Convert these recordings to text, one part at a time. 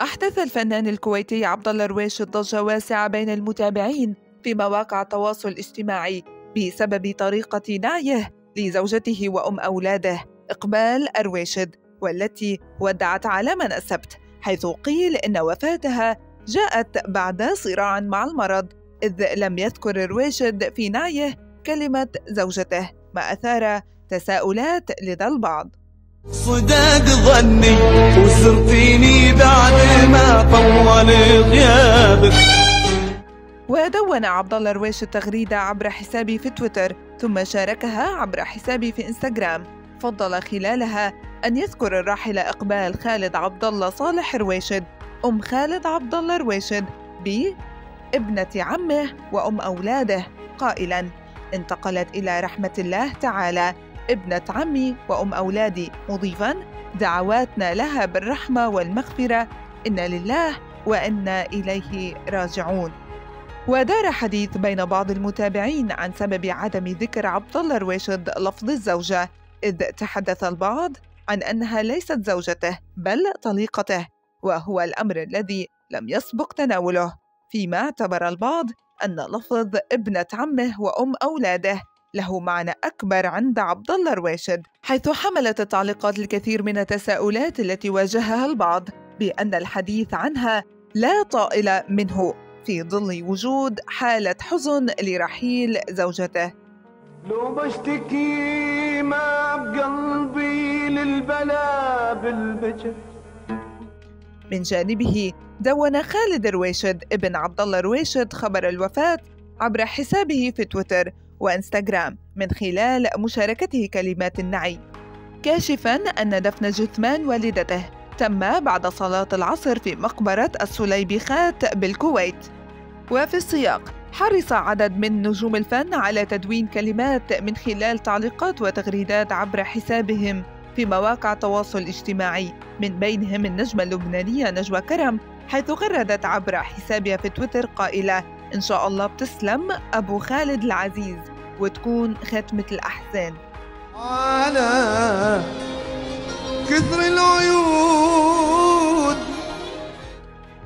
أحدث الفنان الكويتي عبد الله رويش ضجة واسعة بين المتابعين في مواقع التواصل الاجتماعي بسبب طريقة نعيه لزوجته وأم أولاده إقبال أرويشد والتي ودعت عالمنا السبت حيث قيل إن وفاتها جاءت بعد صراع مع المرض إذ لم يذكر رويشد في نعيه كلمة زوجته ما أثار تساؤلات لدى البعض. صدق ظني وسرتيني بعد ما طول غيابك ودون عبد الله رويش التغريدة عبر حسابي في تويتر ثم شاركها عبر حسابي في إنستغرام. فضل خلالها أن يذكر الراحل إقبال خالد عبد الله صالح رويشد أم خالد عبد الله رويشد بابنة عمه وأم أولاده. قائلاً انتقلت إلى رحمة الله تعالى. ابنة عمي وأم أولادي. مضيفاً دعواتنا لها بالرحمة والمغفرة. إنا لله وإنا إليه راجعون. ودار حديث بين بعض المتابعين عن سبب عدم ذكر عبد الله رويشد لفظ الزوجة. إذ تحدث البعض عن أنها ليست زوجته بل طليقته وهو الأمر الذي لم يسبق تناوله. فيما اعتبر البعض أن لفظ ابنة عمه وأم أولاده له معنى أكبر عند عبد الله رويشد حيث حملت التعليقات الكثير من التساؤلات التي واجهها البعض بأن الحديث عنها لا طائل منه في ظل وجود حالة حزن لرحيل زوجته. لو بشتكي ما بقلبي للبلا بالبجر. من جانبه دون خالد رويشد ابن عبد الله رويشد خبر الوفاة عبر حسابه في تويتر وإنستغرام من خلال مشاركته كلمات النعي كاشفا أن دفن جثمان والدته تم بعد صلاة العصر في مقبرة السليبيخات بالكويت. وفي السياق حرص عدد من نجوم الفن على تدوين كلمات من خلال تعليقات وتغريدات عبر حسابهم في مواقع التواصل الاجتماعي من بينهم النجمة اللبنانية نجوى كرم حيث غردت عبر حسابها في تويتر قائلة إن شاء الله بتسلم أبو خالد العزيز. وتكون ختمة الأحزان. على كثر العيون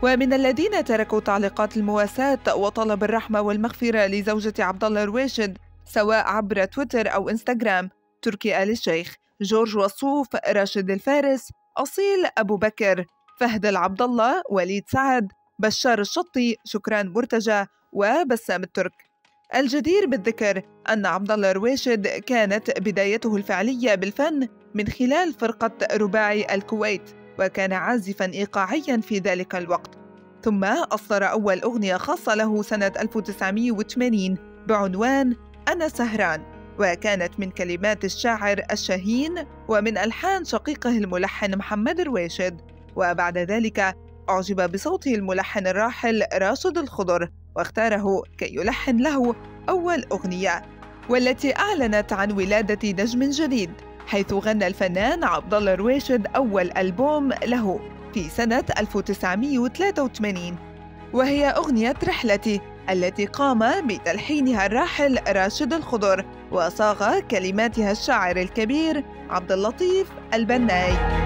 ومن الذين تركوا تعليقات المواساة وطلب الرحمة والمغفرة لزوجة عبد الله رويشد سواء عبر تويتر أو إنستغرام تركي آل الشيخ جورج وصوف راشد الفارس أصيل أبو بكر فهد العبد الله وليد سعد بشار الشطي شكران مرتجى وبسام الترك. الجدير بالذكر أن عبد الله رويشد كانت بدايته الفعلية بالفن من خلال فرقة رباعي الكويت وكان عازفا إيقاعيا في ذلك الوقت. ثم أصدر أول أغنية خاصة له سنة 1980 بعنوان أنا سهران وكانت من كلمات الشاعر الشاهين ومن ألحان شقيقه الملحن محمد رويشد وبعد ذلك أعجب بصوته الملحن الراحل راشد الخضر واختاره كي يلحن له أول أغنية والتي أعلنت عن ولادة نجم جديد حيث غنى الفنان عبد الله رويشد أول ألبوم له في سنة 1983 وهي أغنية رحلتي التي قام بتلحينها الراحل راشد الخضر وصاغ كلماتها الشاعر الكبير عبد اللطيف البناي.